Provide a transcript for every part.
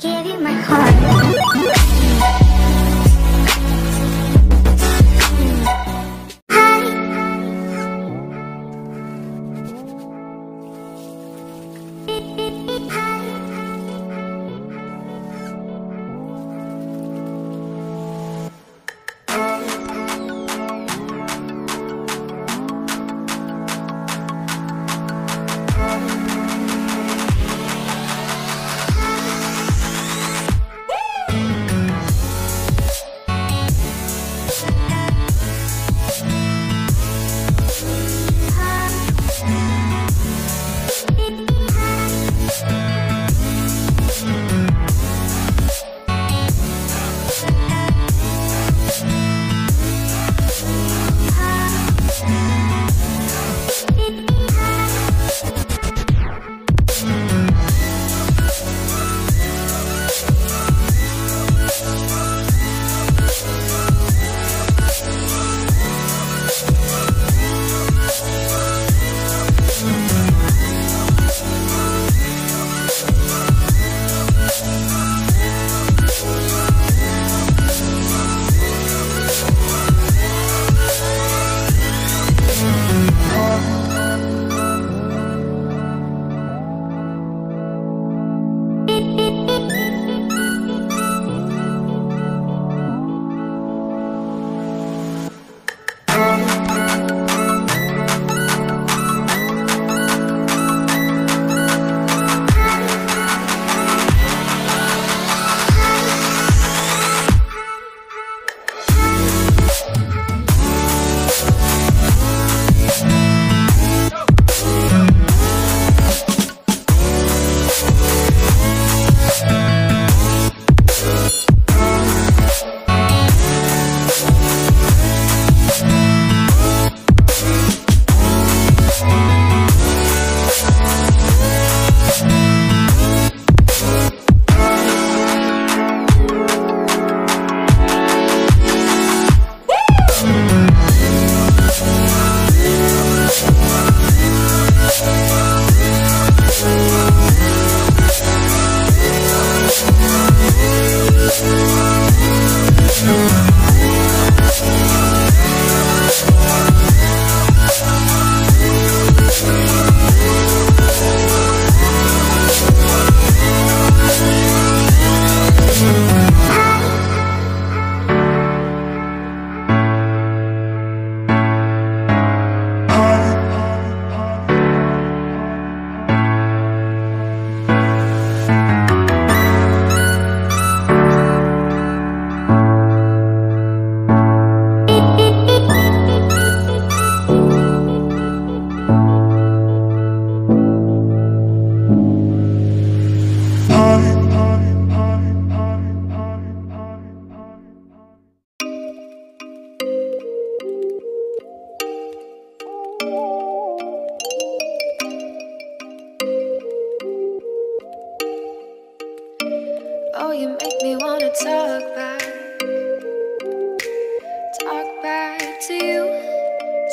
give you my heart.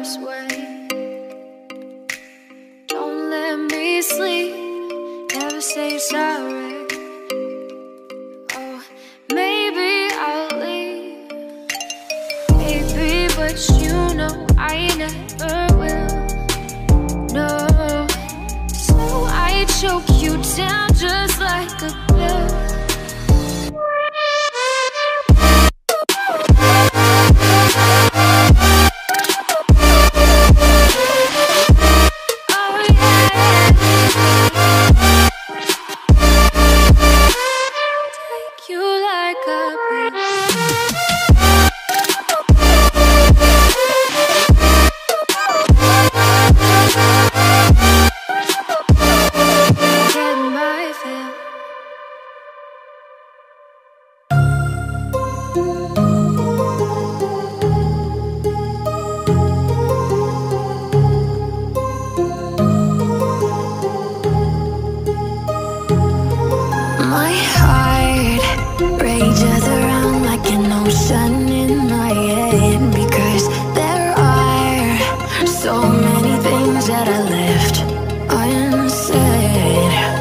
worst way. Don't let me sleep, never say sorry. Oh, maybe I'll leave. Baby, but you know I never will. No, so I choke you down that I left unsaid.